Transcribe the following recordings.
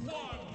one,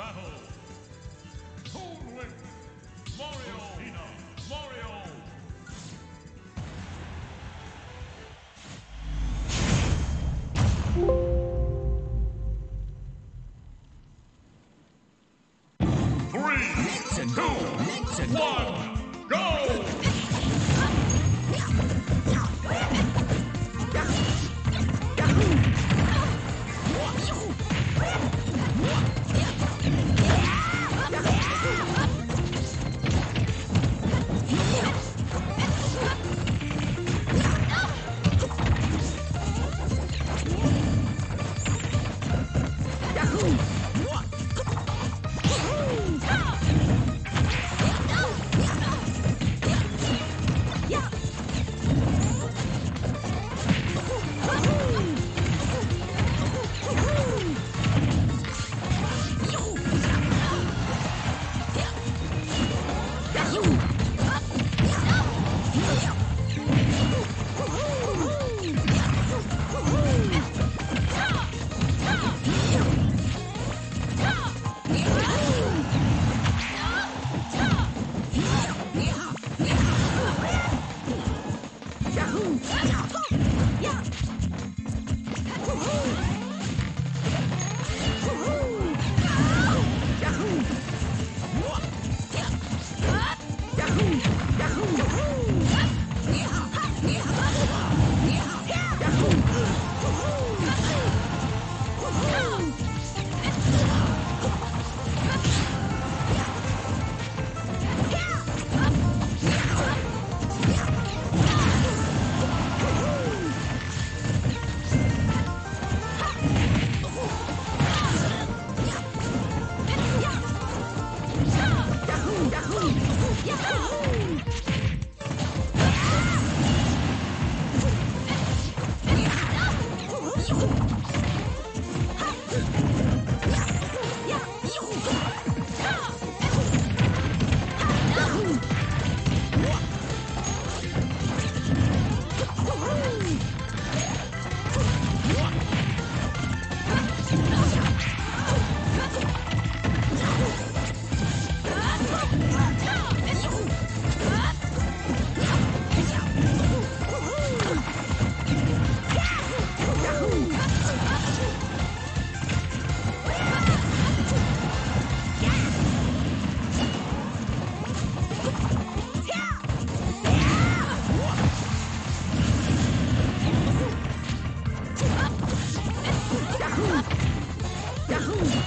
battle. Tournament. Mario. Tina. Mario. Three, two, one, Yeah. Yahoo!